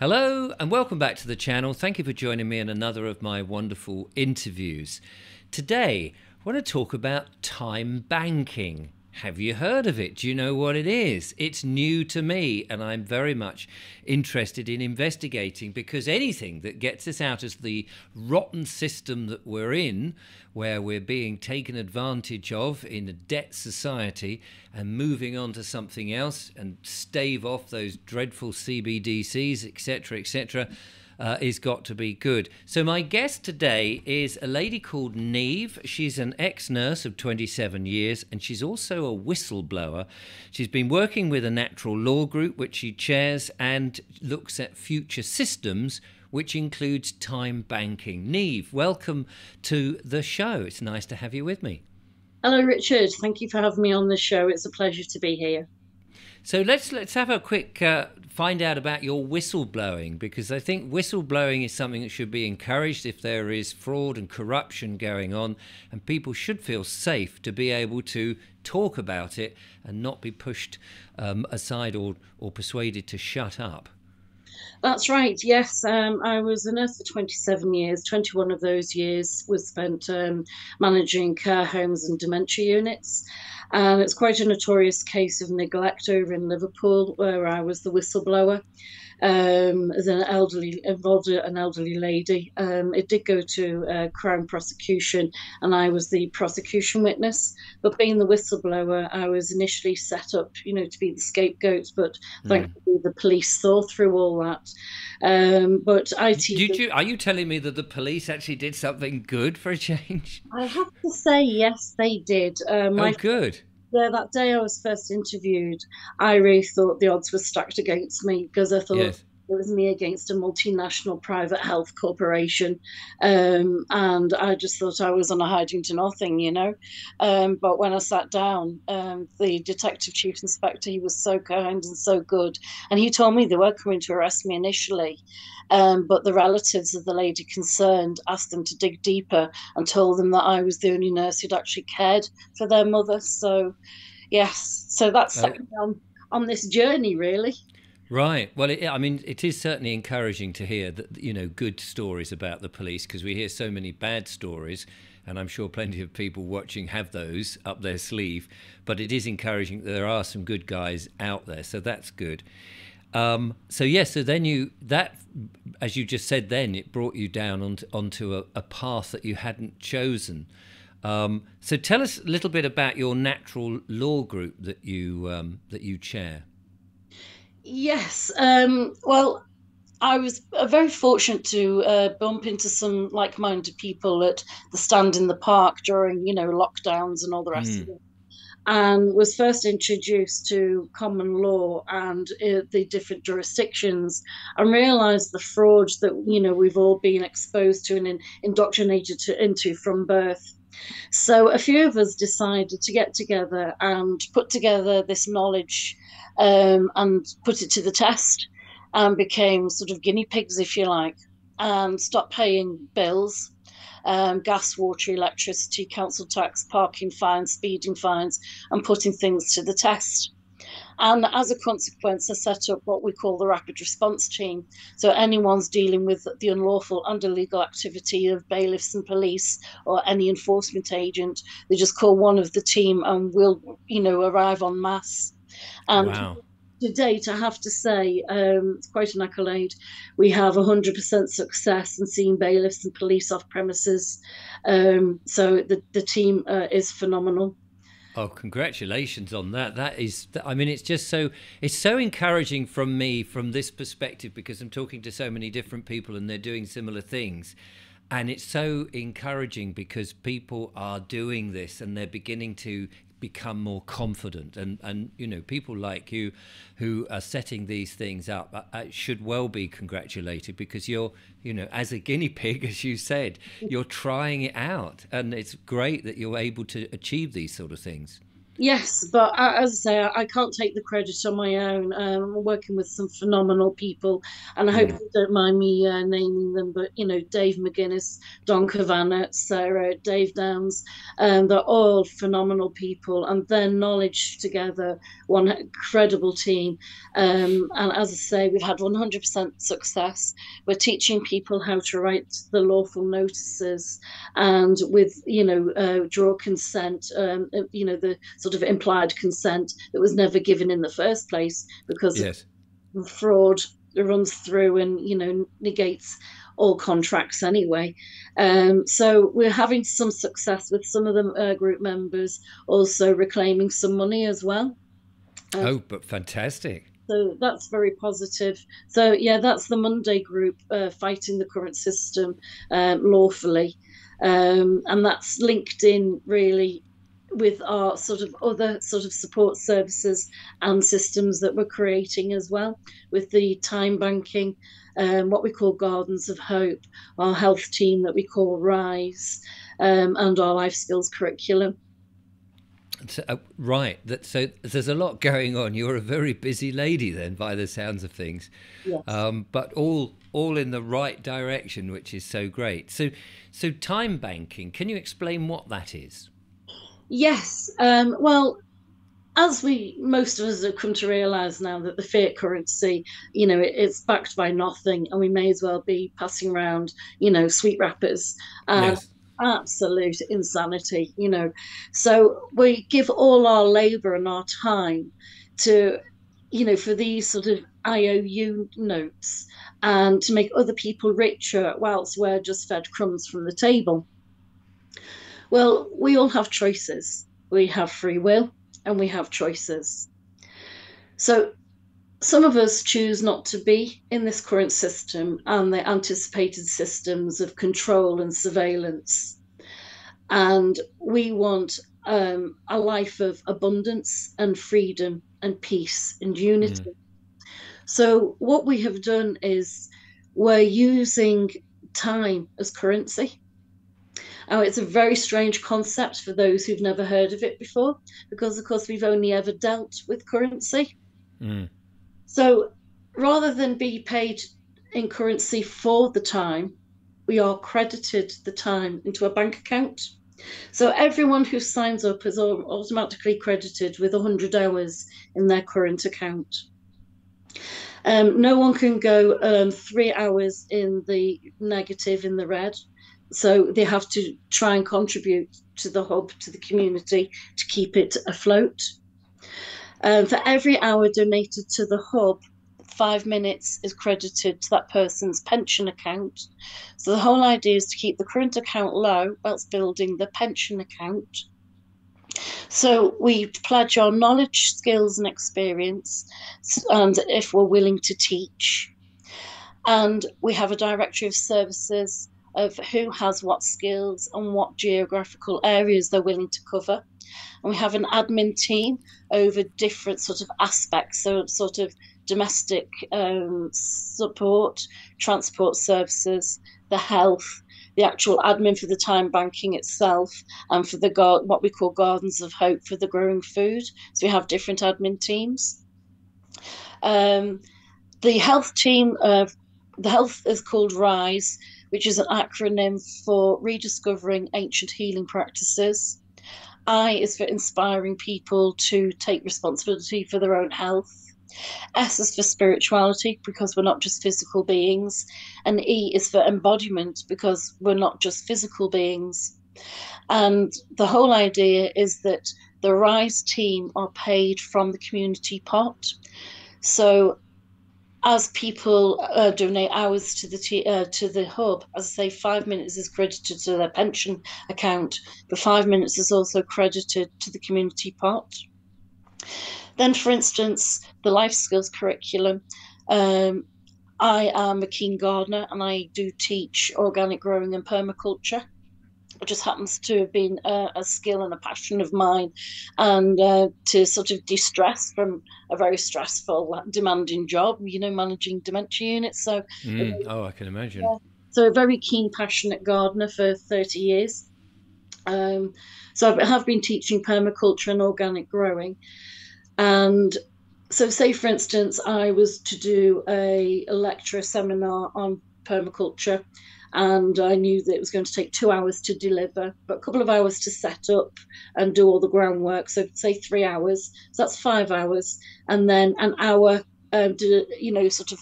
Hello and welcome back to the channel. Thank you for joining me in another of my wonderful interviews. Today, I want to talk about time banking. Have you heard of it? Do you know what it is? It's new to me, and I'm very much interested in investigating because anything that gets us out of the rotten system that we're in, where we're being taken advantage of in a debt society, and moving on to something else and stave off those dreadful CBDCs, etc., etc uh, is got to be good. So, my guest today is a lady called Niamh. She's an ex nurse of 27 years and she's also a whistleblower. She's been working with a natural law group, which she chairs and looks at future systems. Which includes time banking. Niamh, welcome to the show. It's nice to have you with me. Hello, Richard. Thank you for having me on the show. It's a pleasure to be here. So let's let's have a quick uh, find out about your whistleblowing because I think whistleblowing is something that should be encouraged if there is fraud and corruption going on, and people should feel safe to be able to talk about it and not be pushed um, aside or, or persuaded to shut up. That's right. Yes, um, I was a nurse for 27 years. 21 of those years was spent um, managing care homes and dementia units. And it's quite a notorious case of neglect over in Liverpool, where I was the whistleblower. Um, as an elderly involved an elderly lady. Um, it did go to uh, Crown prosecution, and I was the prosecution witness. But being the whistleblower, I was initially set up, you know, to be the scapegoat. But mm. thankfully, the police saw through all that. Um, but IT. Did you? Are you telling me that the police actually did something good for a change? I have to say, yes, they did. Um, oh, good yeah, that day I was first interviewed, I really thought the odds were stacked against me because I thought yes. It was me against a multinational private health corporation. Um, and I just thought I was on a hiding to nothing, you know. Um, but when I sat down, um, the detective chief inspector, he was so kind and so good. And he told me they were coming to arrest me initially. Um, but the relatives of the lady concerned asked them to dig deeper and told them that I was the only nurse who'd actually cared for their mother. So, yes, so that's me on, on this journey, really. Right. Well, it, I mean, it is certainly encouraging to hear that you know good stories about the police because we hear so many bad stories, and I'm sure plenty of people watching have those up their sleeve. But it is encouraging that there are some good guys out there, so that's good. Um, so yes, yeah, so then you that, as you just said, then it brought you down onto, onto a, a path that you hadn't chosen. Um, so tell us a little bit about your natural law group that you um, that you chair. Yes, um, well, I was uh, very fortunate to uh, bump into some like-minded people at the stand in the park during, you know, lockdowns and all the rest mm. of it and was first introduced to common law and uh, the different jurisdictions and realized the fraud that you know we've all been exposed to and in, indoctrinated to, into from birth so a few of us decided to get together and put together this knowledge um, and put it to the test and became sort of guinea pigs if you like and stop paying bills um, gas, water, electricity, council tax, parking fines, speeding fines, and putting things to the test. And as a consequence, I set up what we call the rapid response team. So anyone's dealing with the unlawful and illegal activity of bailiffs and police or any enforcement agent, they just call one of the team and we'll, you know, arrive en masse. And wow to date, I have to say, um, it's quite an accolade. We have 100% success in seeing bailiffs and police off premises. Um, so the, the team uh, is phenomenal. Oh, congratulations on that. That is, I mean, it's just so, it's so encouraging from me from this perspective because I'm talking to so many different people and they're doing similar things. And it's so encouraging because people are doing this and they're beginning to become more confident. And and you know people like you who are setting these things up uh, uh, should well be congratulated because you're you know as a guinea pig as you said you're trying it out. And it's great that you're able to achieve these sort of things Yes, but as I say, I can't take the credit on my own. Um, I'm working with some phenomenal people, and I hope mm. you don't mind me uh, naming them. But you know, Dave McGuinness, Don Cavanagh, Sarah, Dave Downs, um, they're all phenomenal people, and their knowledge together, one incredible team. Um, and as I say, we've had 100% success. We're teaching people how to write the lawful notices, and with you know, uh, draw consent. Um, you know the sort of implied consent that was never given in the first place because yes. fraud runs through and you know negates all contracts anyway. Um, so we're having some success with some of the uh, group members also reclaiming some money as well. Uh, oh, but fantastic. So that's very positive. So yeah, that's the Monday group uh, fighting the current system um, lawfully, um, and that's linked in really with our sort of other sort of support services and systems that we're creating as well with the time banking um, what we call gardens of hope our health team that we call rise um, and our life skills curriculum. So, uh, right that so there's a lot going on. You're a very busy lady then by the sounds of things. Yes. Um, but all all in the right direction which is so great. So so time banking can you explain what that is Yes. Um, well, as we most of us have come to realise now that the fiat currency, you know, it, it's backed by nothing, and we may as well be passing around, you know, sweet wrappers. Uh, yes. Absolute insanity, you know. So we give all our labour and our time to, you know, for these sort of IOU notes and to make other people richer whilst we're just fed crumbs from the table. Well, we all have choices. We have free will and we have choices. So some of us choose not to be in this current system and the anticipated systems of control and surveillance. And we want um, a life of abundance and freedom and peace and unity. Mm. So, what we have done is we're using time as currency. Oh, it's a very strange concept for those who've never heard of it before, because of course we've only ever dealt with currency. Mm. So rather than be paid in currency for the time, we are credited the time into a bank account. So everyone who signs up is automatically credited with 100 hours in their current account. Um, no one can go um, three hours in the negative, in the red, so they have to try and contribute to the hub, to the community, to keep it afloat. Um, for every hour donated to the hub, five minutes is credited to that person's pension account. So the whole idea is to keep the current account low whilst building the pension account. So we pledge our knowledge, skills, and experience, and if we're willing to teach. And we have a directory of services of who has what skills and what geographical areas they're willing to cover. And we have an admin team over different sort of aspects, so sort of domestic um, support, transport services, the health, the actual admin for the time banking itself, and for the gar- what we call gardens of hope for the growing food. So we have different admin teams. Um, the health team, uh, the health is called RISE, which is an acronym for Rediscovering Ancient Healing Practices. I is for inspiring people to take responsibility for their own health. S is for spirituality because we're not just physical beings. And E is for embodiment because we're not just physical beings. And the whole idea is that the RISE team are paid from the community pot. So as people uh, donate hours to the uh, to the hub, as I say, five minutes is credited to their pension account, but five minutes is also credited to the community pot. Then, for instance, the life skills curriculum. Um, I am a keen gardener and I do teach organic growing and permaculture. It just happens to have been a, a skill and a passion of mine, and uh, to sort of de-stress from a very stressful, demanding job. You know, managing dementia units. So, mm. oh, I can imagine. so a very keen, passionate gardener for thirty years. Um, so I have been teaching permaculture and organic growing. And so, say for instance, I was to do a, a lecture, a seminar on permaculture, and I knew that it was going to take two hours to deliver, but a couple of hours to set up and do all the groundwork. So, say three hours, so that's five hours, and then an hour, um, you know, sort of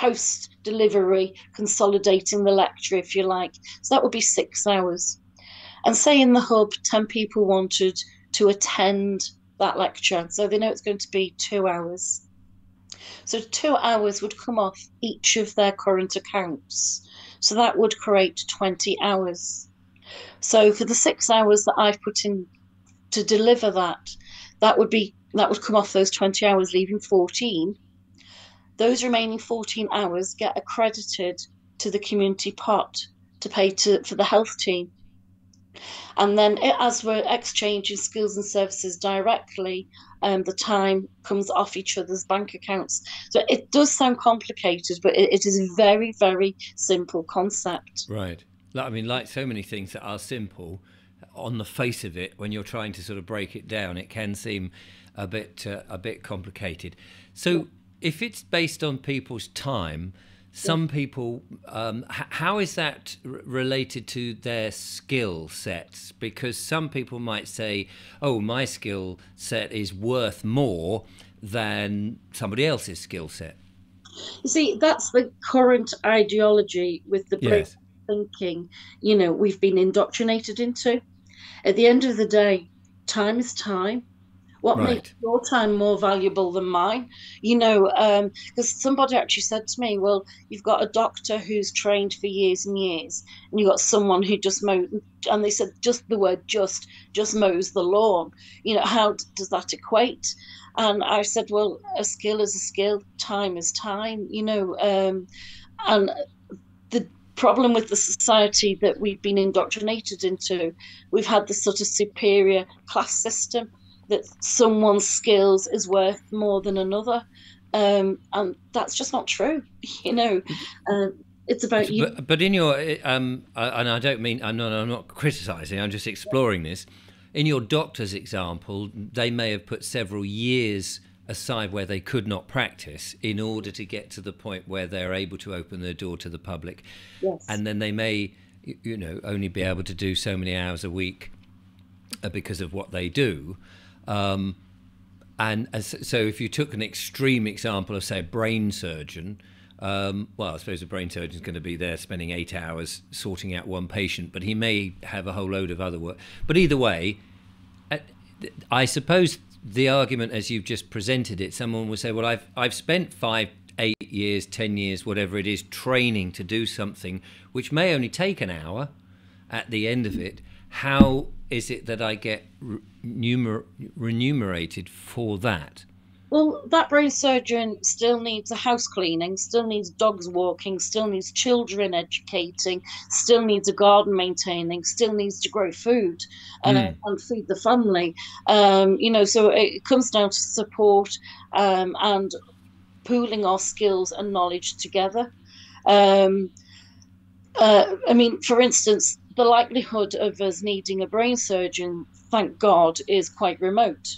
post delivery, consolidating the lecture, if you like. So that would be six hours. And say in the hub, 10 people wanted to attend that lecture. So they know it's going to be two hours. So two hours would come off each of their current accounts. So that would create 20 hours. So for the six hours that I've put in to deliver that, that would be that would come off those 20 hours, leaving 14. Those remaining 14 hours get accredited to the community pot to pay to for the health team. And then, it, as we're exchanging skills and services directly, um, the time comes off each other's bank accounts. So it does sound complicated, but it, it is a very, very simple concept. Right. I mean, like so many things that are simple, on the face of it, when you're trying to sort of break it down, it can seem a bit uh, a bit complicated. So, if it's based on people's time, some people um, h- how is that r- related to their skill sets? Because some people might say oh my skill set is worth more than somebody else's skill set. You see that's the current ideology with the yes. thinking you know we've been indoctrinated into. At the end of the day time is time what right. makes your time more valuable than mine? You know, because um, somebody actually said to me, "Well, you've got a doctor who's trained for years and years, and you've got someone who just mows." And they said just the word "just" just mows the lawn. You know, how does that equate? And I said, "Well, a skill is a skill. Time is time. You know, um, and the problem with the society that we've been indoctrinated into, we've had this sort of superior class system that someone's skills is worth more than another. Um, and that's just not true. You know, uh, it's about you. But, but in your, um, and I don't mean, I'm not, I'm not criticizing, I'm just exploring this. In your doctor's example, they may have put several years aside where they could not practice in order to get to the point where they're able to open their door to the public. Yes. And then they may, you know, only be able to do so many hours a week uh, because of what they do. Um, and as, so, if you took an extreme example of, say, a brain surgeon, um, well, I suppose a brain surgeon is going to be there spending eight hours sorting out one patient, but he may have a whole load of other work. But either way, uh, I suppose the argument, as you've just presented it, someone will say, "Well, I've I've spent five, eight years, ten years, whatever it is, training to do something which may only take an hour. At the end of it, how is it that I get remuner- remunerated for that? Well, that brain surgeon still needs a house cleaning, still needs dogs walking, still needs children educating, still needs a garden maintaining, still needs to grow food uh, mm. and feed the family. Um, you know, so it comes down to support um, and pooling our skills and knowledge together. Um, uh, I mean, for instance, the likelihood of us needing a brain surgeon, thank God, is quite remote.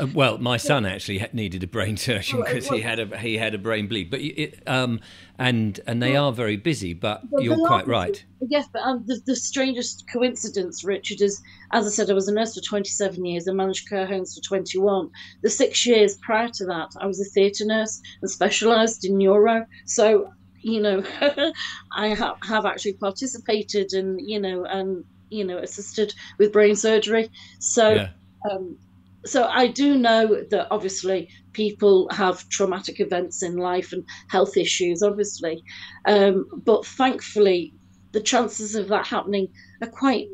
Uh, well, my son actually needed a brain surgeon because he had a he had a brain bleed. But it, um, and and they are very busy. But, but you're quite right. Yes, but um, the, the strangest coincidence, Richard, is as I said, I was a nurse for 27 years and managed care homes for 21. The six years prior to that, I was a theatre nurse and specialised in neuro. So you know, I ha- have actually participated and you know and you know assisted with brain surgery. So, yeah. um, so I do know that obviously people have traumatic events in life and health issues, obviously, um, but thankfully the chances of that happening are quite,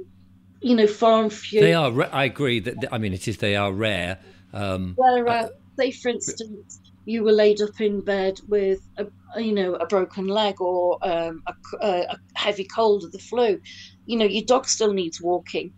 you know, far and few. They are. I agree that. I mean, it is. They are rare. Um, Where, uh, say, for instance, you were laid up in bed with a you know a broken leg or um, a, a, heavy cold or the flu you know your dog still needs walking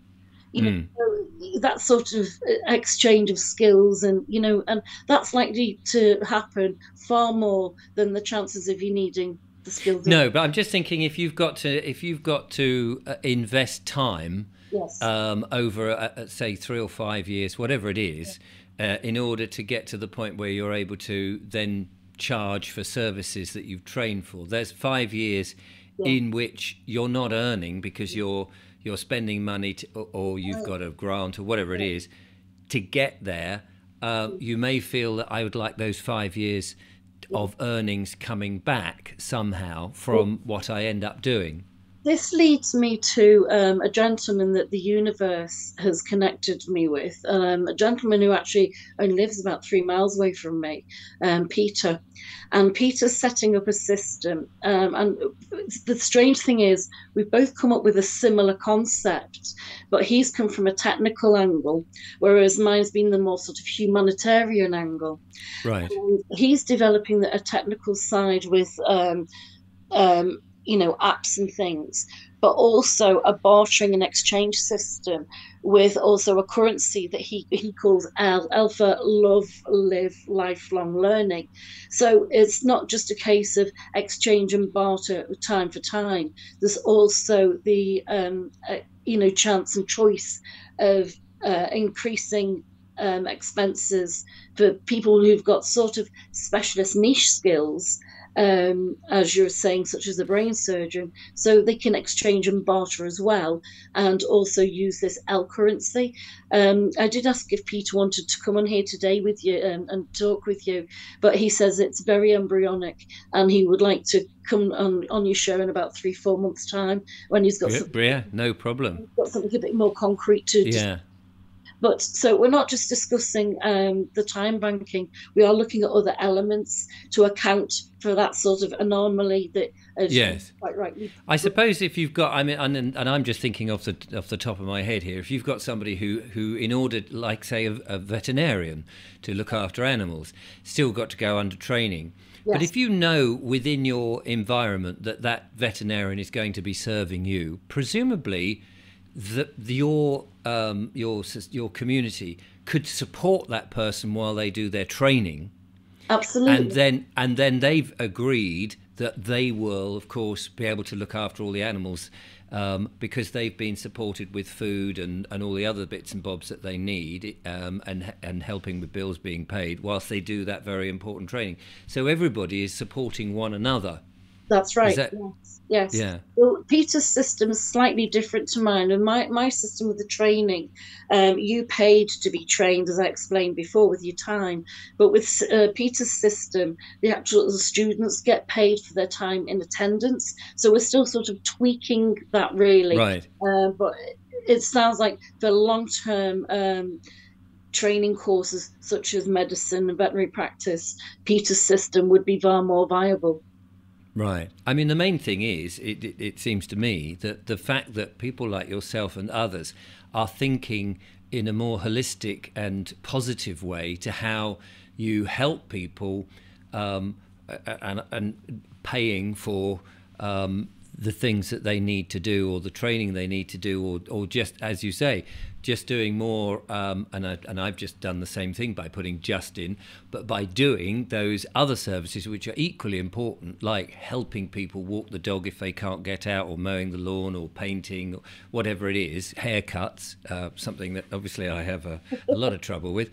you know mm. that sort of uh, exchange of skills and you know and that's likely to happen far more than the chances of you needing the skills. No, but I'm just thinking if you've got to if you've got to uh, invest time yes. um, over uh, say three or five years, whatever it is, uh, in order to get to the point where you're able to then charge for services that you've trained for. There's five years Yeah. in which you're not earning because you're you're spending money to, or- you've got a grant or whatever it is to get there. Uh, you may feel that I would like those five years of earnings coming back somehow from what I end up doing. This leads me to um, a gentleman that the universe has connected me with, um, a gentleman who actually only lives about three miles away from me, um, Peter. And Peter's setting up a system. Um, and the strange thing is, we've both come up with a similar concept, but he's come from a technical angle, whereas mine's been the more sort of humanitarian angle. Right. And he's developing a technical side with um, um, you know apps and things but also a bartering and exchange system with also a currency that he, he calls L, Alpha Love Live Lifelong Learning. So it's not just a case of exchange and barter time for time. There's also the um, uh, you know chance and choice of uh, increasing um, expenses for people who've got sort of specialist niche skills um, as you're saying, such as a brain surgeon, so they can exchange and barter as well, and also use this L currency. Um, I did ask if Peter wanted to come on here today with you um, and talk with you, but he says it's very embryonic, and he would like to come on, on your show in about three, four months' time when he's got, Yeah, something, yeah, no problem. got something a bit more concrete to Yeah. But so we're not just discussing um, the time banking, we are looking at other elements to account for that sort of anomaly that, Yes. quite rightly. I suppose if you've got, I mean, and, and I'm just thinking off the off the top of my head here. If you've got somebody who, who in order, like say, a, a veterinarian to look after animals, still got to go under training. yes. But if you know within your environment that that veterinarian is going to be serving you, presumably, that your um, your your community could support that person while they do their training. Absolutely. and then and then they've agreed that they will of course be able to look after all the animals um, because they've been supported with food and, and all the other bits and bobs that they need um, and and helping with bills being paid whilst they do that very important training. So everybody is supporting one another That's right. that- yes. yes. yeah Well, Peter's system is slightly different to mine, and my, my system with the training, um, you paid to be trained, as I explained before, with your time. But with uh, Peter's system, the actual the students get paid for their time in attendance. So we're still sort of tweaking that, really. right Uh, but it sounds like for long term um, training courses such as medicine and veterinary practice, Peter's system would be far more viable. Right. I mean, the main thing is, it, it, it seems to me that the fact that people like yourself and others are thinking in a more holistic and positive way to how you help people um, and, and paying for um, the things that they need to do or the training they need to do or, or just, as you say, just doing more, um, and, I, and I've just done the same thing by putting just in, but by doing those other services which are equally important, like helping people walk the dog if they can't get out, or mowing the lawn, or painting, or whatever it is, haircuts, uh, something that obviously I have a, a lot of trouble with.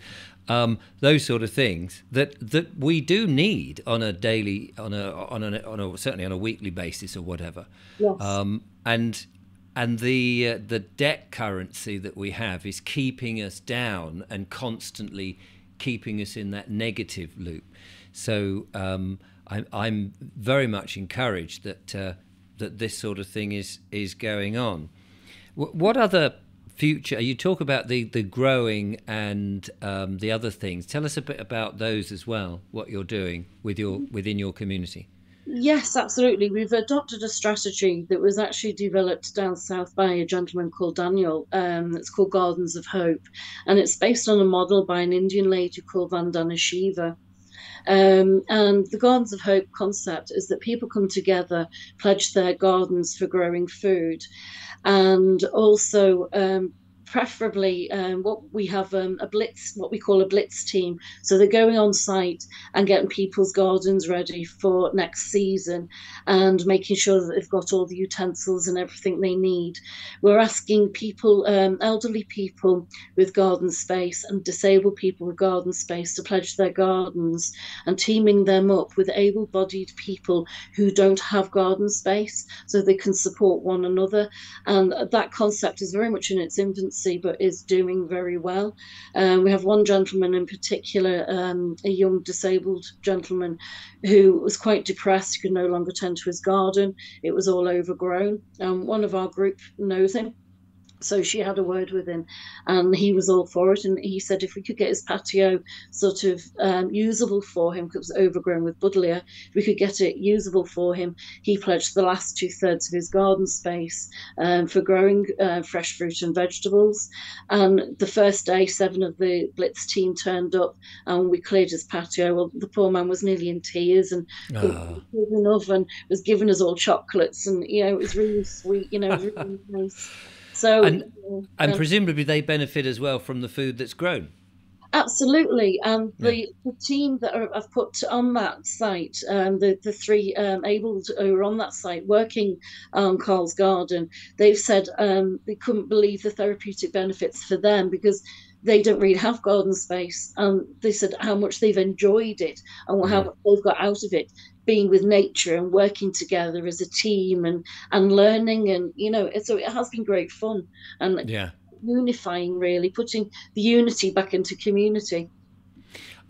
Um, those sort of things that, that we do need on a daily, on a, on a, on a certainly on a weekly basis or whatever. Yes. Um, and and the uh, the debt currency that we have is keeping us down and constantly keeping us in that negative loop. So um, I'm I'm very much encouraged that uh, that this sort of thing is is going on. W- what other future? You talk about the the growing and um, the other things. Tell us a bit about those as well. What you're doing with your within your community. Yes, absolutely. We've adopted a strategy that was actually developed down south by a gentleman called Daniel. Um, it's called Gardens of Hope, and it's based on a model by an Indian lady called Vandana Shiva. Um, and the Gardens of Hope concept is that people come together, pledge their gardens for growing food, and also um, preferably um, what we have um, a blitz, what we call a blitz team. So they're going on site and getting people's gardens ready for next season and making sure that they've got all the utensils and everything they need. We're asking people, um, elderly people with garden space and disabled people with garden space to pledge their gardens and teaming them up with able bodied people who don't have garden space so they can support one another. And that concept is very much in its infancy, but is doing very well. Um, we have one gentleman in particular, um, a young disabled gentleman, who was quite depressed, could no longer tend to his garden. It was all overgrown. Um, one of our group knows him so she had a word with him, and he was all for it. And he said if we could get his patio sort of um, usable for him, because it was overgrown with buddleia, if we could get it usable for him, he pledged the last two thirds of his garden space um, for growing uh, fresh fruit and vegetables. And the first day, seven of the Blitz team turned up, and we cleared his patio. Well, the poor man was nearly in tears and oh. enough, and was giving us all chocolates, and you know it was really sweet. You know, really nice. So, and, and presumably they benefit as well from the food that's grown. Absolutely, and the, yeah. the team that are, I've put on that site, um, the the three um, able to, who are on that site working on Carl's Garden, they've said um, they couldn't believe the therapeutic benefits for them because they don't really have garden space, and they said how much they've enjoyed it and how much they've got out of it being with nature and working together as a team and and learning and you know so it has been great fun and yeah. unifying really putting the unity back into community.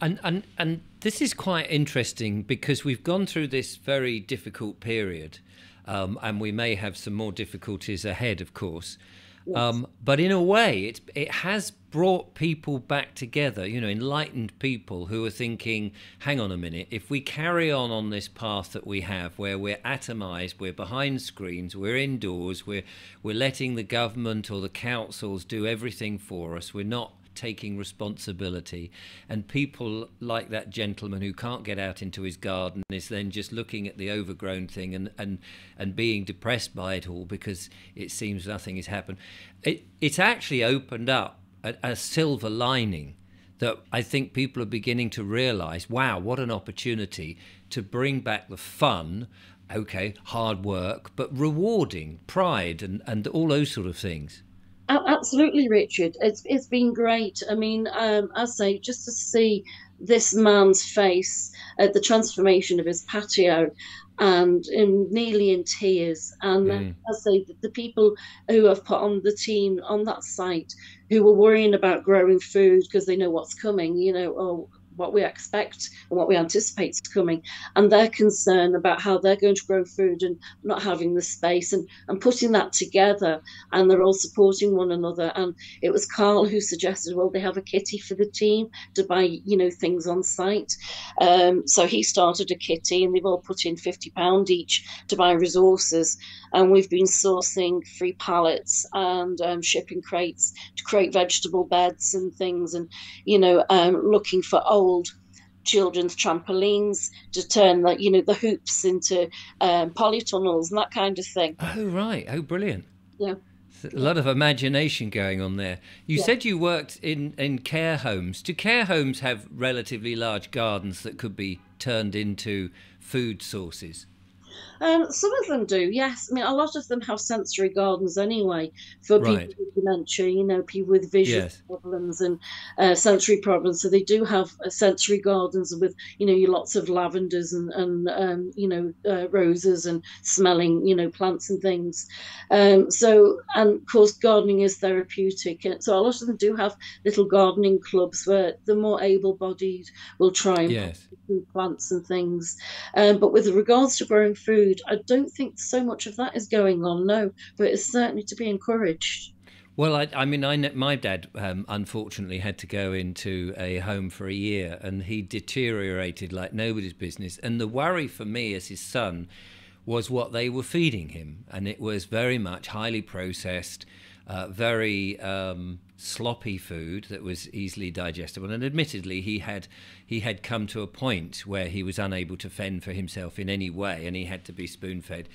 And and and this is quite interesting because we've gone through this very difficult period um, and we may have some more difficulties ahead of course um, but in a way, it it has brought people back together. You know, enlightened people who are thinking, "Hang on a minute. If we carry on on this path that we have, where we're atomized, we're behind screens, we're indoors, we're we're letting the government or the councils do everything for us. We're not taking responsibility. And people like that gentleman who can't get out into his garden is then just looking at the overgrown thing and, and, and being depressed by it all because it seems nothing has happened. It, it's actually opened up a, a silver lining that I think people are beginning to realize wow, what an opportunity to bring back the fun okay, hard work, but rewarding, pride, and, and all those sort of things. Absolutely, Richard. It's it's been great. I mean, um, I say just to see this man's face at the transformation of his patio and in nearly in tears. And mm. I say the people who have put on the team on that site who were worrying about growing food because they know what's coming, you know, oh, what we expect and what we anticipate is coming, and their concern about how they're going to grow food and not having the space and, and putting that together. And they're all supporting one another. And it was Carl who suggested, well, they have a kitty for the team to buy, you know, things on site. Um, so he started a kitty and they've all put in £50 each to buy resources. And we've been sourcing free pallets and um, shipping crates to create vegetable beds and things and, you know, um, looking for old old children's trampolines to turn the you know the hoops into um, polytunnels and that kind of thing. Oh right! Oh brilliant! Yeah. A lot of imagination going on there. You yeah. said you worked in, in care homes. Do care homes have relatively large gardens that could be turned into food sources? Um, some of them do, yes. I mean, a lot of them have sensory gardens anyway for right. people with dementia, you know, people with vision yes. problems and uh, sensory problems. So they do have uh, sensory gardens with, you know, lots of lavenders and, and um, you know, uh, roses and smelling, you know, plants and things. Um, so, and of course, gardening is therapeutic. So a lot of them do have little gardening clubs where the more able bodied will try and yes. plants and things. Um, but with regards to growing food, I don't think so much of that is going on, no, but it's certainly to be encouraged. Well, I, I mean, I, my dad um, unfortunately had to go into a home for a year and he deteriorated like nobody's business. And the worry for me as his son was what they were feeding him. And it was very much highly processed, uh, very um, sloppy food that was easily digestible. And admittedly, he had he had come to a point where he was unable to fend for himself in any way, and he had to be spoon fed.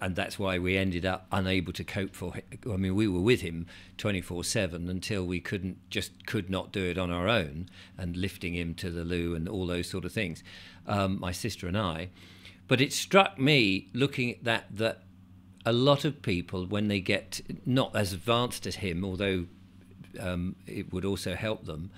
And that's why we ended up unable to cope for. I mean, we were with him twenty four seven until we couldn't just could not do it on our own, and lifting him to the loo and all those sort of things. Um, my sister and I. But it struck me looking at that that a lot of people, when they get not as advanced as him, although um, it would also help them,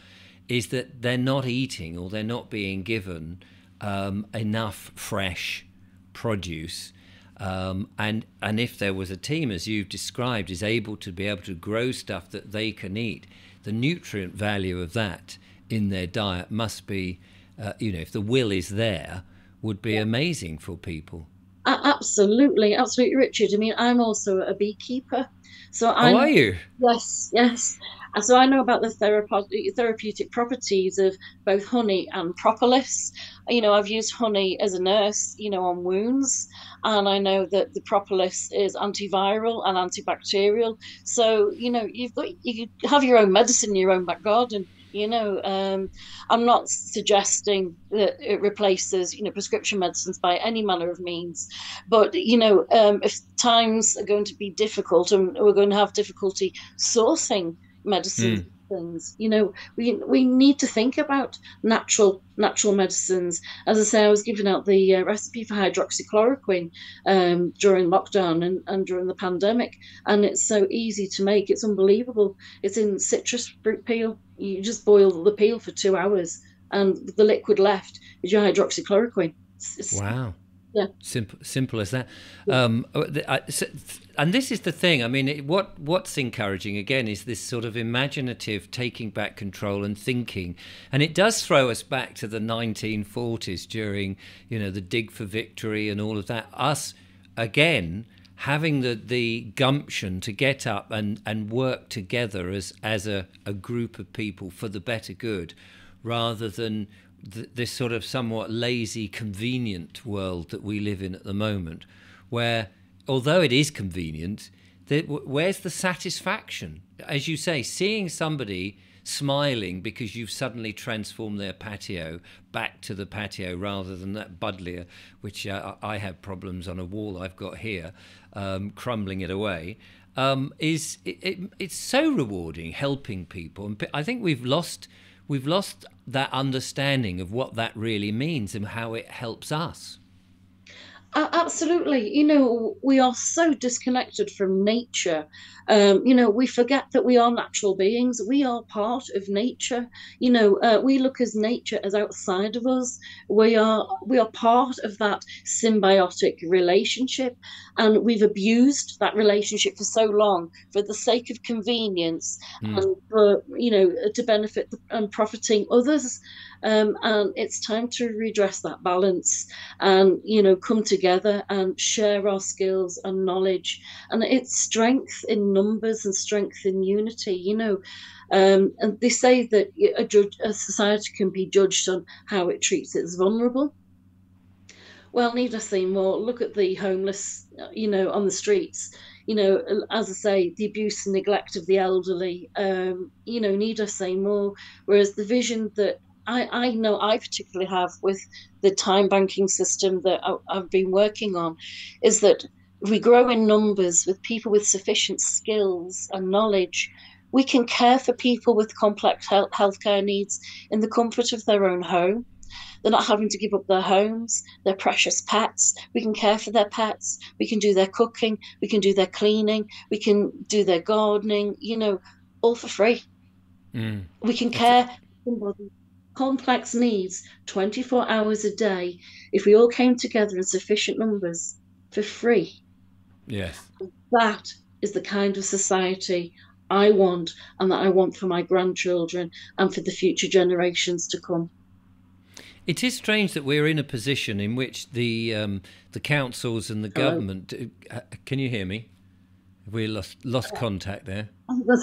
is that they're not eating or they're not being given um, enough fresh produce. Um, and and if there was a team, as you've described, is able to be able to grow stuff that they can eat, the nutrient value of that in their diet must be, uh, you know, if the will is there, would be amazing for people. Absolutely, absolutely, Richard. I mean, I'm also a beekeeper, so oh, I. How are you? Yes, yes. And so I know about the therapeutic properties of both honey and propolis. You know, I've used honey as a nurse, you know, on wounds, and I know that the propolis is antiviral and antibacterial. So you know, you've got you have your own medicine in your own back garden. You know, um, I'm not suggesting that it replaces, you know, prescription medicines by any manner of means, but you know, um, if times are going to be difficult and we're going to have difficulty sourcing medicines. Mm. Things, you know, we we need to think about natural natural medicines. As I say, I was giving out the uh, recipe for hydroxychloroquine um, during lockdown and, and during the pandemic, and it's so easy to make. It's unbelievable. It's in citrus fruit peel. You just boil the peel for two hours, and the liquid left is your hydroxychloroquine. It's, wow. Yeah. Simple, simple as that. Um, uh, and this is the thing. I mean, it, what what's encouraging again is this sort of imaginative taking back control and thinking, and it does throw us back to the 1940s during you know the dig for victory and all of that. Us again having the, the gumption to get up and, and work together as as a, a group of people for the better good, rather than th- this sort of somewhat lazy, convenient world that we live in at the moment, where although it is convenient, where's the satisfaction? As you say, seeing somebody smiling because you've suddenly transformed their patio back to the patio rather than that buddleia, which uh, I have problems on a wall I've got here, um, crumbling it away. Um, is it, it, it's so rewarding helping people, and I think we've lost we've lost that understanding of what that really means and how it helps us. Uh, absolutely. You know, we are so disconnected from nature. Um, you know, we forget that we are natural beings. We are part of nature. You know, uh, we look as nature as outside of us. We are we are part of that symbiotic relationship, and we've abused that relationship for so long for the sake of convenience mm. and for you know to benefit and profiting others. Um, and it's time to redress that balance and you know come together and share our skills and knowledge and it's strength in numbers and strength in unity you know. Um, and they say that a, judge, a society can be judged on how it treats its vulnerable. Well need I say more. Look at the homeless you know on the streets. You know, as I say, the abuse and neglect of the elderly, um, you know, need I say more? Whereas the vision that I, I know I particularly have with the time banking system that I, I've been working on is that we grow in numbers with people with sufficient skills and knowledge, we can care for people with complex health healthcare needs in the comfort of their own home. They're not having to give up their homes, their precious pets. We can care for their pets. We can do their cooking. We can do their cleaning. We can do their gardening, you know, all for free. Mm. We can care somebody complex needs 24 hours a day if we all came together in sufficient numbers for free. Yes. That is the kind of society I want and that I want for my grandchildren and for the future generations to come. It is strange that we're in a position in which the um, the councils and the Hello? government. Uh, can you hear me? We lost lost contact there.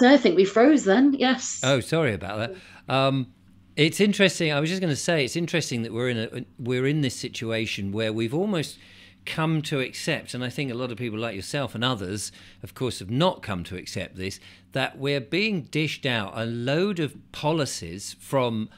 I think we froze then. Yes. Oh, sorry about that. Um, it's interesting. I was just going to say it's interesting that we're in a we're in this situation where we've almost come to accept, and I think a lot of people like yourself and others, of course, have not come to accept this, that we're being dished out a load of policies from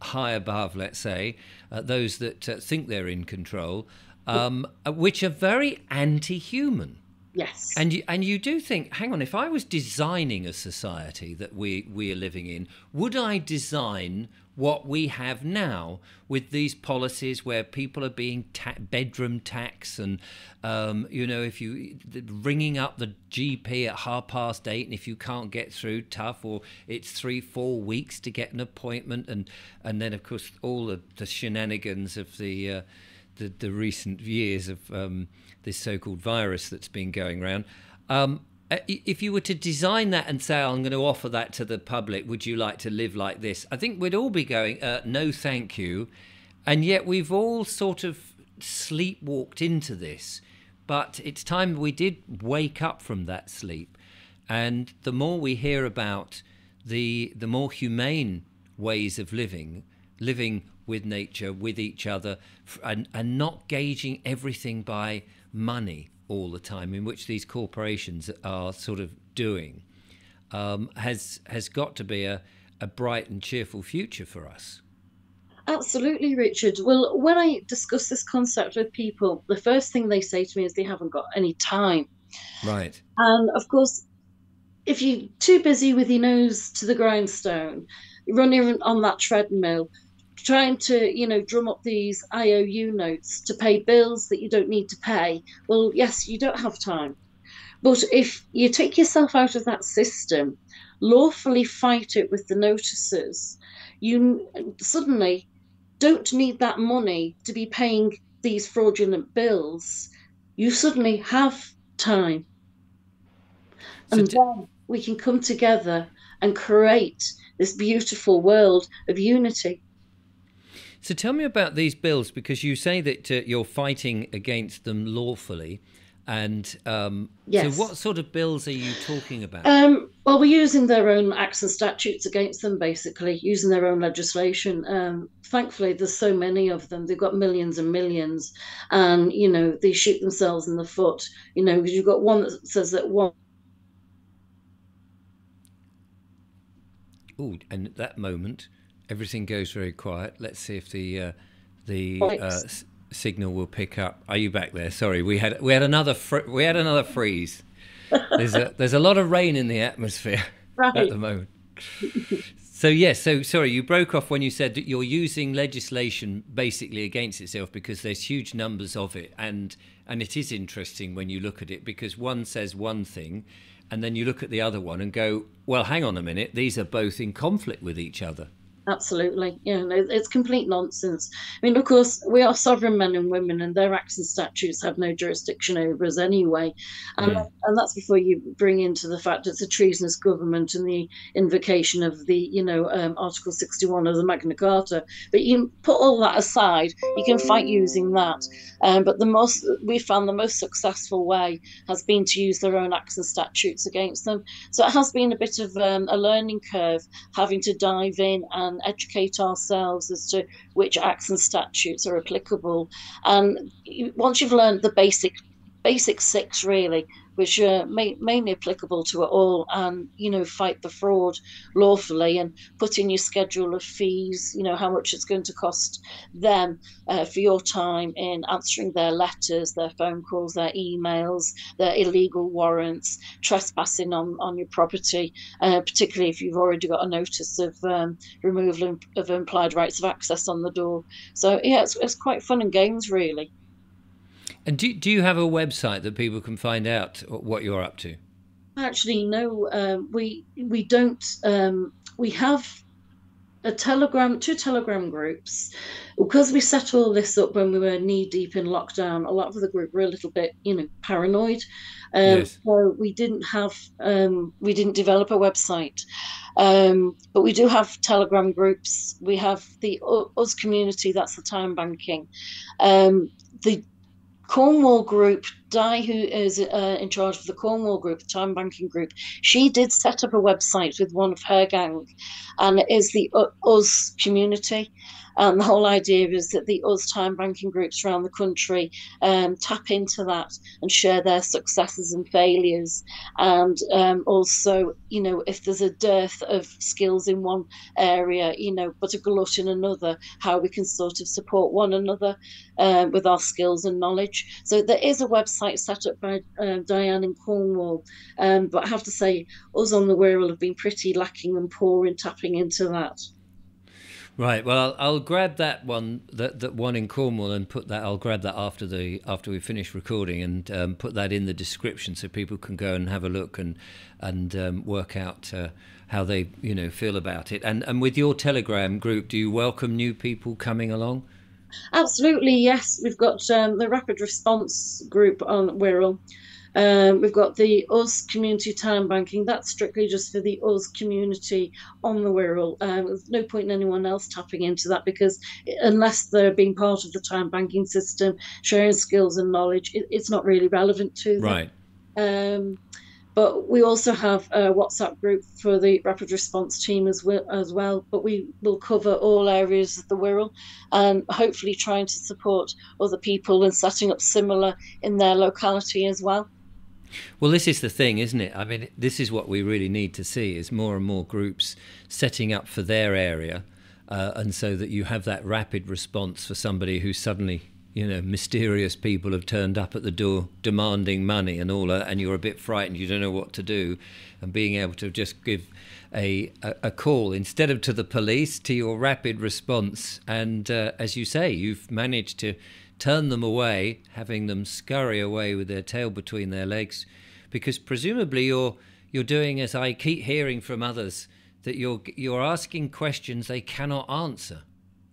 high above, let's say, uh, those that uh, think they're in control, um, uh, which are very anti human. Yes. And you, and you do think, hang on, if I was designing a society that we, we are living in, would I design what we have now with these policies where people are being ta- bedroom tax and um, you know if you ringing up the GP at half past eight and if you can't get through tough or it's three four weeks to get an appointment and and then of course all the, the shenanigans of the, uh, the the recent years of um, this so-called virus that's been going around. Um, uh, if you were to design that and say, I'm going to offer that to the public, would you like to live like this? I think we'd all be going, uh, no, thank you. And yet we've all sort of sleepwalked into this. But it's time we did wake up from that sleep. And the more we hear about the, the more humane ways of living, living with nature, with each other, and, and not gauging everything by money all the time, in which these corporations are sort of doing, um, has has got to be a, a bright and cheerful future for us. Absolutely, Richard. Well, when I discuss this concept with people, the first thing they say to me is they haven't got any time. Right. And of course, if you're too busy with your nose to the grindstone, running on that treadmill, trying to you know drum up these iou notes to pay bills that you don't need to pay. Well yes you don't have time. But if you take yourself out of that system lawfully fight it with the notices you suddenly don't need that money to be paying these fraudulent bills. You suddenly have time. So and then we can come together and create this beautiful world of unity so tell me about these bills because you say that uh, you're fighting against them lawfully. And um, yes. so, what sort of bills are you talking about? Um, well, we're using their own acts and statutes against them, basically, using their own legislation. Um, thankfully, there's so many of them. They've got millions and millions, and you know they shoot themselves in the foot. You know, because you've got one that says that one. Oh, and at that moment, everything goes very quiet. Let's see if the uh, the uh, s- signal will pick up. Are you back there? Sorry, we had we had another fr- we had another freeze. There's a there's a lot of rain in the atmosphere right. at the moment. So yes, so sorry, you broke off when you said that you're using legislation basically against itself because there's huge numbers of it, and and it is interesting when you look at it because one says one thing, and then you look at the other one and go, well, hang on a minute, these are both in conflict with each other absolutely. You know, it's complete nonsense. I mean, of course, we are sovereign men and women, and their acts and statutes have no jurisdiction over us anyway. And, mm. and that's before you bring into the fact it's a treasonous government and the invocation of the, you know, um, Article 61 of the Magna Carta. But you put all that aside, you can fight using that. Um, but the most we found the most successful way has been to use their own acts and statutes against them. So it has been a bit of um, a learning curve having to dive in and educate ourselves as to which acts and statutes are applicable. Um, and once you've learned the basic basic six really which are ma- mainly applicable to it all, and you know, fight the fraud lawfully and put in your schedule of fees. You know how much it's going to cost them uh, for your time in answering their letters, their phone calls, their emails, their illegal warrants, trespassing on on your property, uh, particularly if you've already got a notice of um, removal of implied rights of access on the door. So yeah, it's, it's quite fun and games really. And do, do you have a website that people can find out what you're up to? Actually, no. Um, we we don't. Um, we have a telegram, two telegram groups, because we set all this up when we were knee deep in lockdown. A lot of the group were a little bit, you know, paranoid. Um, yes. So we didn't have, um, we didn't develop a website, um, but we do have telegram groups. We have the us community. That's the time banking. Um, the Cornwall group Di, who is uh, in charge of the Cornwall group, the time banking group, she did set up a website with one of her gang, and it is the Us community. And the whole idea is that the us time banking groups around the country um, tap into that and share their successes and failures. And um, also, you know, if there's a dearth of skills in one area, you know, but a glut in another, how we can sort of support one another uh, with our skills and knowledge. So there is a website set up by uh, Diane in Cornwall. Um, but I have to say, us on the Wirral have been pretty lacking and poor in tapping into that. Right. Well, I'll, I'll, grab that one, that, that one in Cornwall, and put that. I'll grab that after the after we finish recording, and um, put that in the description so people can go and have a look and and um, work out uh, how they you know feel about it. And and with your Telegram group, do you welcome new people coming along? Absolutely, yes. We've got um, the rapid response group on we're Wirral. Um, we've got the US community time banking. That's strictly just for the US community on the Wirral. Um, there's no point in anyone else tapping into that because unless they're being part of the time banking system, sharing skills and knowledge, it, it's not really relevant to them. Right. Um, but we also have a WhatsApp group for the rapid response team as well, as well. But we will cover all areas of the Wirral and hopefully trying to support other people and setting up similar in their locality as well. Well, this is the thing, isn't it? I mean, this is what we really need to see: is more and more groups setting up for their area, uh, and so that you have that rapid response for somebody who suddenly, you know, mysterious people have turned up at the door demanding money and all that, and you're a bit frightened, you don't know what to do, and being able to just give a, a, a call instead of to the police to your rapid response, and uh, as you say, you've managed to turn them away, having them scurry away with their tail between their legs, because presumably you're you're doing as I keep hearing from others that you're you're asking questions they cannot answer.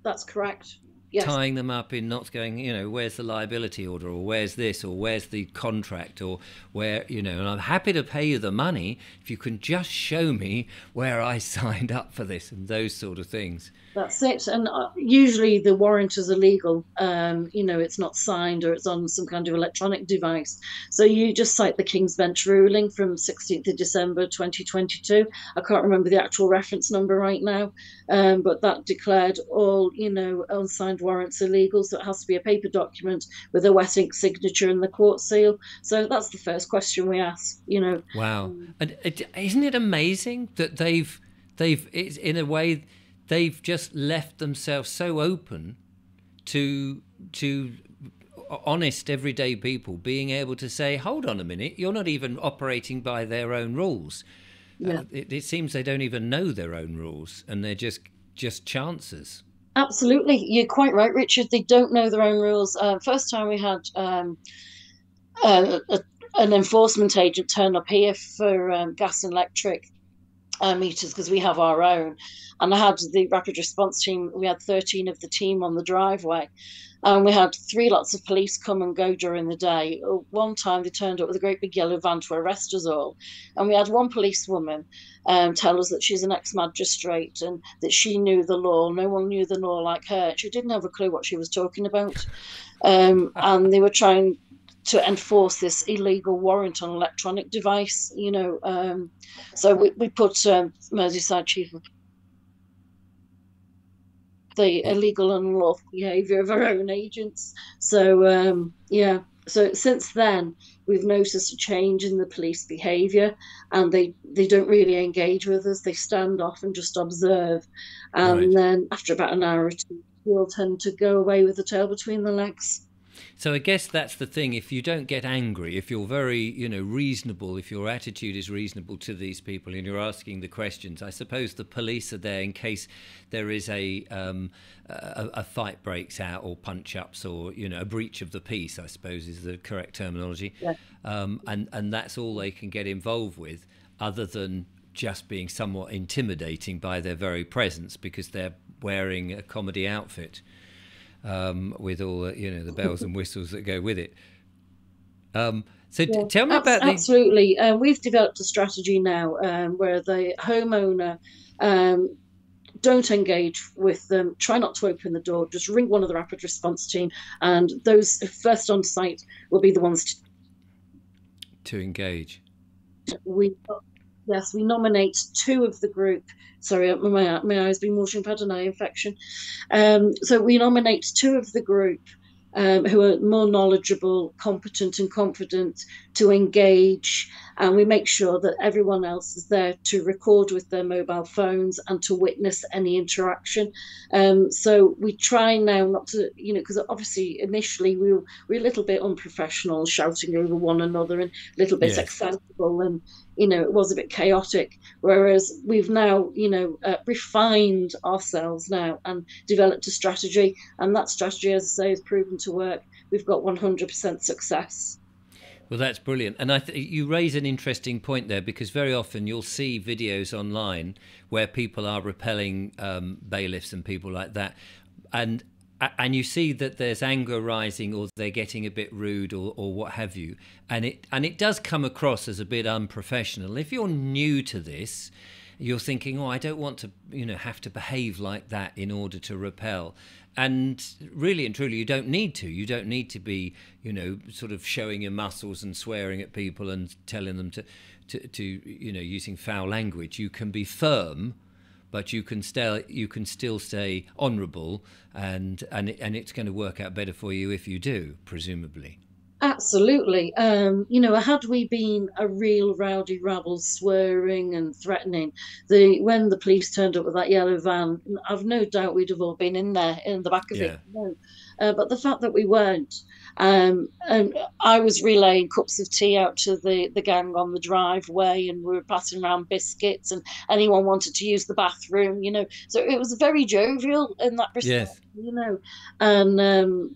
That's correct yes. tying them up in not going, you know, where's the liability order or where's this or where's the contract or where, you know, and I'm happy to pay you the money if you can just show me where I signed up for this and those sort of things. That's it. And uh, usually the warrant is illegal. Um, you know, it's not signed or it's on some kind of electronic device. So you just cite the King's Bench ruling from 16th of December 2022. I can't remember the actual reference number right now, um, but that declared all, you know, unsigned warrants illegal. So it has to be a paper document with a wet ink signature and the court seal. So that's the first question we ask. You know. Wow, um, and isn't it amazing that they've they've in a way they've just left themselves so open to to honest everyday people being able to say hold on a minute you're not even operating by their own rules yeah. Uh, it, it, seems they don't even know their own rules and they're just just chances Absolutely, you're quite right, Richard. They don't know their own rules. Uh, first time we had um, a, an enforcement agent turn up here for um, gas and electric uh, meters because we have our own, and I had the rapid response team. We had 13 of the team on the driveway, and we had three lots of police come and go during the day. Uh, one time they turned up with a great big yellow van to arrest us all. And we had one policewoman um, tell us that she's an ex magistrate and that she knew the law. No one knew the law like her. She didn't have a clue what she was talking about. Um, and they were trying to enforce this illegal warrant on electronic device, you know. Um, so we, we put um, Merseyside Chief of the illegal and unlawful behaviour of our own agents. So um, yeah, so since then we've noticed a change in the police behaviour, and they they don't really engage with us. They stand off and just observe, and right. then after about an hour or two, they'll tend to go away with the tail between the legs. So I guess that's the thing. If you don't get angry, if you're very, you know, reasonable, if your attitude is reasonable to these people and you're asking the questions, I suppose the police are there in case there is a um, a, a, fight breaks out or punch ups or you know a breach of the peace. I suppose is the correct terminology. Yeah. Um, and and that's all they can get involved with, other than just being somewhat intimidating by their very presence because they're wearing a comedy outfit um, with all the, you know the bells and whistles that go with it. Um, so yeah, tell me about absolutely. Uh, we've developed a strategy now um, where the homeowner um, don't engage with them. Try not to open the door. Just ring one of the rapid response team, and those first on site will be the ones to to engage. We yes, we nominate two of the group. Sorry, my my eyes been watering, had an eye infection. Um, so we nominate two of the group um, who are more knowledgeable, competent, and confident to engage. And we make sure that everyone else is there to record with their mobile phones and to witness any interaction. Um, so we try now not to, you know, because obviously initially we were, we were a little bit unprofessional, shouting over one another and a little bit yes. accessible and you know, it was a bit chaotic. Whereas we've now, you know, uh, refined ourselves now and developed a strategy. And that strategy, as I say, has proven to work. We've got 100% success. Well, that's brilliant. And I th- you raise an interesting point there because very often you'll see videos online where people are repelling um, bailiffs and people like that. And and you see that there's anger rising or they're getting a bit rude or, or what have you. And it and it does come across as a bit unprofessional. If you're new to this you're thinking oh i don't want to you know have to behave like that in order to repel. And really and truly you don't need to. You don't need to be you know sort of showing your muscles and swearing at people and telling them to to, to you know using foul language. You can be firm but you can still you can still stay honourable, and and and it's going to work out better for you if you do, presumably. Absolutely. Um, you know, had we been a real rowdy rabble swearing and threatening, the when the police turned up with that yellow van, I've no doubt we'd have all been in there in the back of yeah. it. No. Uh, but the fact that we weren't, um, and I was relaying cups of tea out to the, the gang on the driveway, and we were passing around biscuits, and anyone wanted to use the bathroom, you know. So it was very jovial in that respect, yes. you know. And um,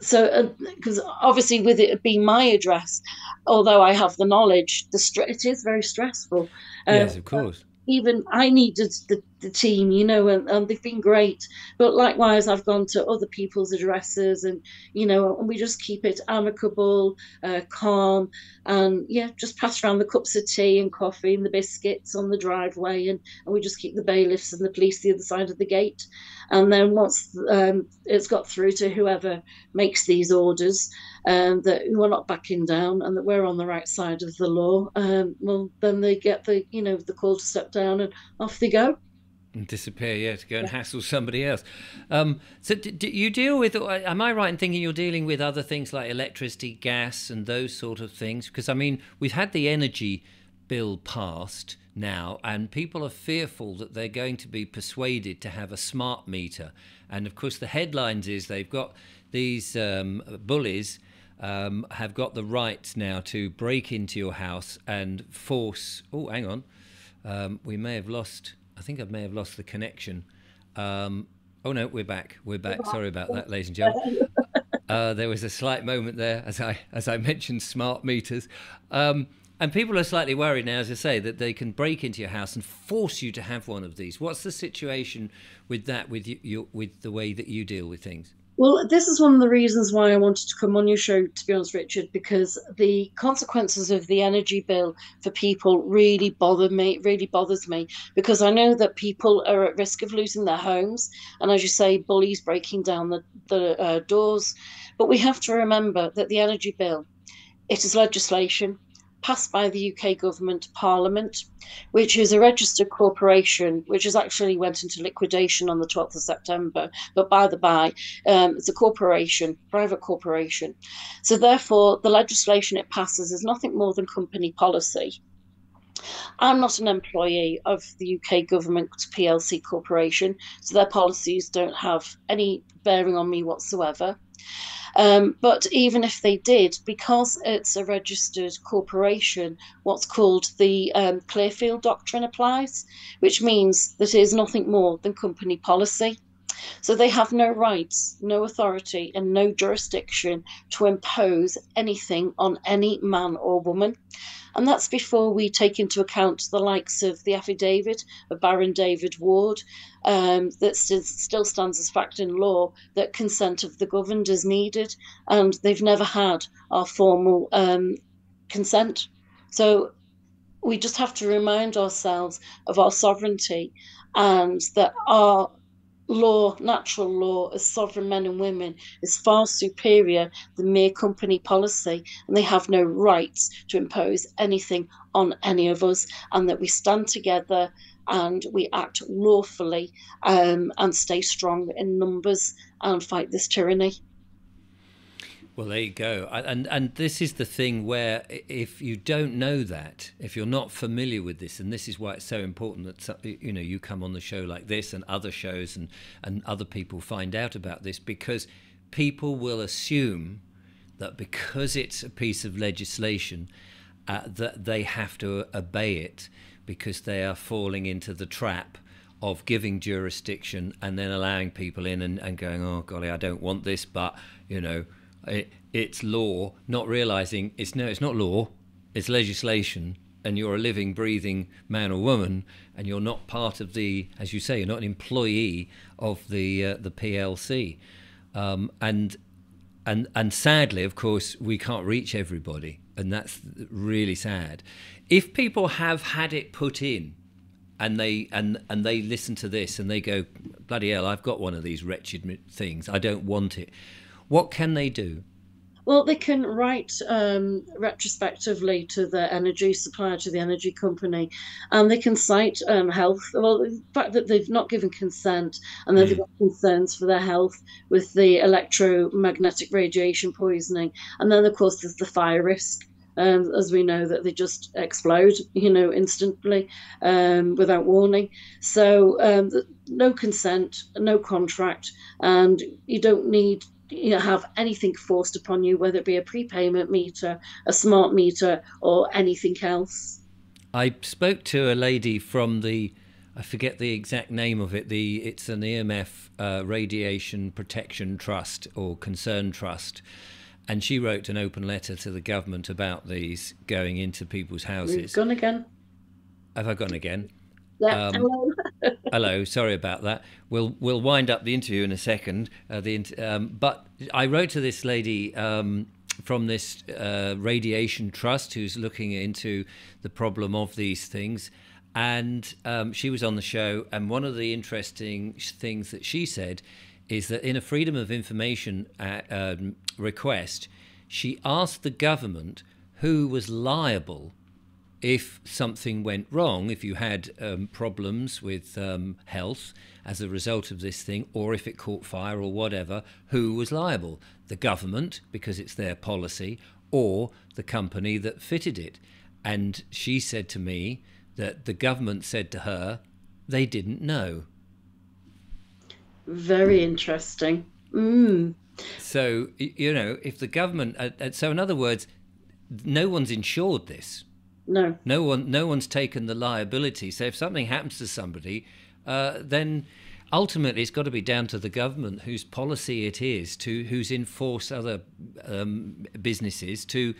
so, because uh, obviously, with it being my address, although I have the knowledge, the str- it is very stressful. yes, of course even I needed the, the team, you know, and, and they've been great. But likewise, I've gone to other people's addresses, and you know, and we just keep it amicable, uh, calm, and yeah, just pass around the cups of tea and coffee and the biscuits on the driveway, and, and we just keep the bailiffs and the police the other side of the gate. And then once um, it's got through to whoever makes these orders, um, that we're not backing down and that we're on the right side of the law, um, well, then they get the you know the call to step down and off they go. And disappear, yeah, to go and hassle somebody else. Um, so, do you deal with? Am I right in thinking you're dealing with other things like electricity, gas, and those sort of things? Because I mean, we've had the energy bill passed now, and people are fearful that they're going to be persuaded to have a smart meter. And of course, the headlines is they've got these um, bullies um, have got the right now to break into your house and force. Oh, hang on, um, we may have lost. I think I may have lost the connection. Um, oh no, we're back. We're back. Sorry about that, ladies and gentlemen. Uh, there was a slight moment there as I as I mentioned smart meters. Um, and people are slightly worried now, as I say, that they can break into your house and force you to have one of these. What's the situation with that, with you, with the way that you deal with things? Well, this is one of the reasons why I wanted to come on your show, to be honest, Richard, because the consequences of the energy bill for people really bother me, really bothers me, because I know that people are at risk of losing their homes. And as you say, bullies breaking down the, the uh, doors. But we have to remember that the energy bill, it is legislation passed by the UK government parliament, which is a registered corporation, which has actually went into liquidation on the 12th of September. But by the by, um, it's a corporation, private corporation. So therefore, the legislation it passes is nothing more than company policy. I'm not an employee of the UK government PLC corporation, so their policies don't have any bearing on me whatsoever. Um, but even if they did, because it's a registered corporation, what's called the um, Clearfield Doctrine applies, which means that it is nothing more than company policy. So they have no rights, no authority, and no jurisdiction to impose anything on any man or woman. And that's before we take into account the likes of the affidavit of Baron David Ward um, that st- still stands as fact in law that consent of the governed is needed, and they've never had our formal um, consent. So we just have to remind ourselves of our sovereignty and that our law, natural law, as sovereign men and women is far superior than mere company policy, and they have no rights to impose anything on any of us, and that we stand together and we act lawfully um, and stay strong in numbers and fight this tyranny. Well, there you go. And and this is the thing where if you don't know that, if you're not familiar with this, and this is why it's so important that you know you come on the show like this and other shows and and other people find out about this because people will assume that because it's a piece of legislation uh, that they have to obey it because they are falling into the trap of giving jurisdiction and then allowing people in and, and going, oh golly, I don't want this, but you know it, it's law, not realizing it's no, it's not law, it's legislation, and you're a living, breathing man or woman, and you're not part of the, as you say, you're not an employee of the uh, the PLC, um, and and and sadly, of course, we can't reach everybody, and that's really sad. If people have had it put in, and they and and they listen to this and they go, bloody hell, I've got one of these wretched things. I don't want it. What can they do? Well, they can write um, retrospectively to the energy supplier, to the energy company, and they can cite um, health. Well, the fact that they've not given consent and they've mm. got concerns for their health with the electromagnetic radiation poisoning. And then, of course, there's the fire risk. Um, as we know that they just explode, you know, instantly um, without warning. So um, no consent, no contract, and you don't need you know, have anything forced upon you, whether it be a prepayment meter, a smart meter, or anything else. I spoke to a lady from the, I forget the exact name of it. The it's an EMF uh, Radiation Protection Trust or Concern Trust, and she wrote an open letter to the government about these going into people's houses. We've gone again. Have I gone again? Yeah. Um, hello. Sorry about that. We'll we'll wind up the interview in a second. Uh, the um, but I wrote to this lady um, from this uh, radiation trust who's looking into the problem of these things, and um, she was on the show. And one of the interesting things that she said is that in a freedom of information uh, um, request, she asked the government who was liable if something went wrong, if you had um, problems with um, health as a result of this thing, or if it caught fire or whatever, who was liable? The government, because it's their policy, or the company that fitted it. And she said to me that the government said to her they didn't know. Very interesting. Mm. So, you know, if the government, uh, uh, so in other words, no one's insured this no. No one, no one's taken the liability. So if something happens to somebody, uh, then ultimately it's got to be down to the government whose policy it is to who's enforced other um, businesses to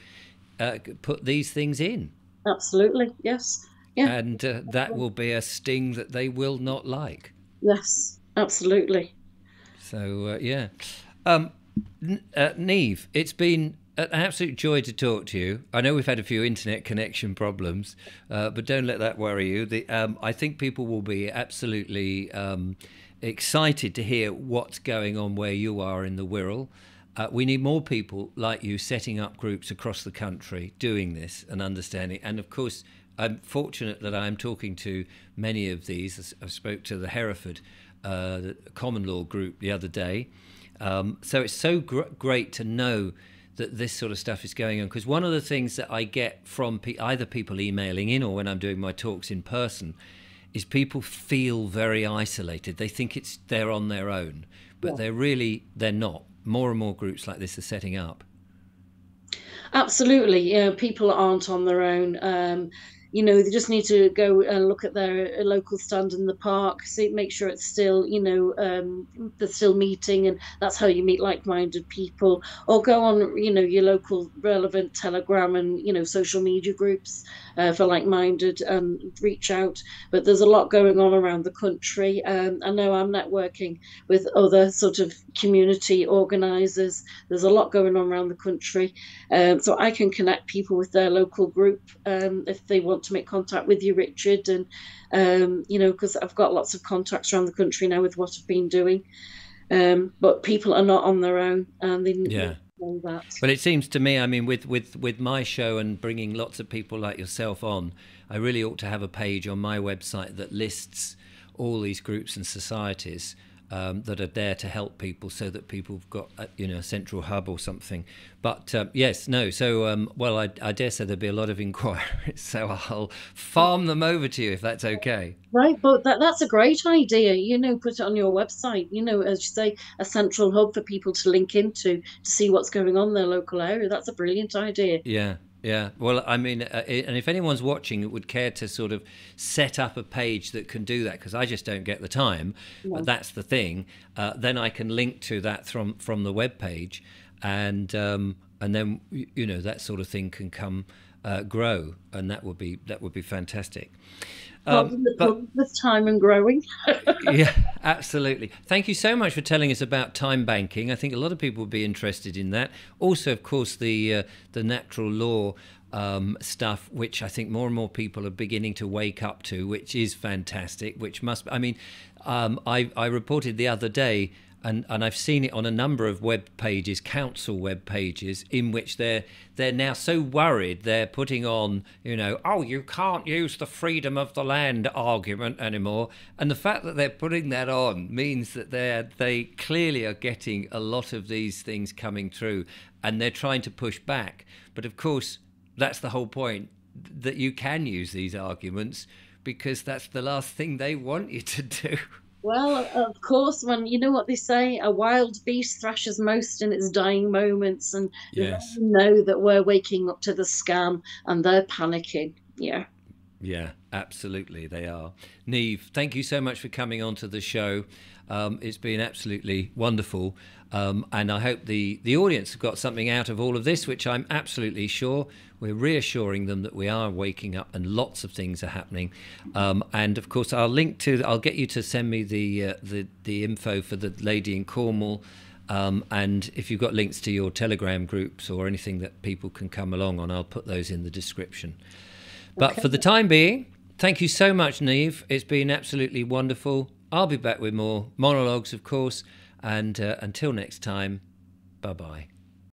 uh, put these things in. Absolutely, yes. Yeah. And uh, that will be a sting that they will not like. Yes, absolutely. So uh, yeah, um, uh, Niamh, it's been an absolute joy to talk to you. I know we've had a few internet connection problems, uh, but don't let that worry you. The, um, I think people will be absolutely um, excited to hear what's going on where you are in the Wirral. Uh, we need more people like you setting up groups across the country doing this and understanding. And of course, I'm fortunate that I'm talking to many of these. I spoke to the Hereford uh, Common Law group the other day. Um, so it's so gr- great to know that this sort of stuff is going on because one of the things that I get from pe- either people emailing in or when I'm doing my talks in person is people feel very isolated. They think it's they're on their own, but yeah. they're really they're not. More and more groups like this are setting up. Absolutely, yeah. People aren't on their own. Um, you know they just need to go and look at their uh, local stand in the park see make sure it's still you know um, they're still meeting and that's how you meet like-minded people. Or go on you know your local relevant telegram and you know social media groups uh, for like-minded and reach out. But there's a lot going on around the country. Um, i know i'm networking with other sort of community organizers. There's a lot going on around the country. Um, so i can connect people with their local group um, if they want to make contact with you, Richard, and um, you know, because I've got lots of contacts around the country now with what I've been doing. Um, but people are not on their own, and they yeah. Know that. But it seems to me, I mean, with with with my show and bringing lots of people like yourself on, I really ought to have a page on my website that lists all these groups and societies um, that are there to help people so that people have got a, you know a central hub or something. But um, yes no. So um, well I, I, dare say there'll be a lot of inquiries so I'll farm them over to you if that's okay. Right but that, that's a great idea you know put it on your website you know as you say a central hub for people to link into to see what's going on in their local area. That's a brilliant idea. Yeah yeah, well, I mean, uh, and if anyone's watching that would care to sort of set up a page that can do that, because I just don't get the time, but that's the thing. Uh, then I can link to that from from the web page, and um, and then you know that sort of thing can come uh, grow, and that would be that would be fantastic. Um, but, with time and growing. yeah, absolutely. Thank you so much for telling us about time banking. I think a lot of people would be interested in that. Also, of course, the uh, the natural law um, stuff, which I think more and more people are beginning to wake up to, which is fantastic. Which must, I mean, um, I I reported the other day and and I've seen it on a number of web pages, council web pages, in which they're they're now so worried they're putting on, you know, oh, you can't use the freedom of the land argument anymore, and the fact that they're putting that on means that they they clearly are getting a lot of these things coming through, and they're trying to push back. But of course, that's the whole point that you can use these arguments because that's the last thing they want you to do. Well, of course, when you know what they say, a wild beast thrashes most in its dying moments, and yes. know that we're waking up to the scam and they're panicking. Yeah. Yeah, absolutely, they are. Niamh, thank you so much for coming on to the show. Um, it's been absolutely wonderful. Um, and I hope the, the audience have got something out of all of this, which I'm absolutely sure. We're reassuring them that we are waking up and lots of things are happening. Um, and of course, I'll link to, I'll get you to send me the, uh, the, the info for the lady in Cornwall. Um, and if you've got links to your Telegram groups or anything that people can come along on, I'll put those in the description. But okay. for the time being, thank you so much, Niamh. It's been absolutely wonderful. I'll be back with more monologues, of course. And uh, until next time, bye bye.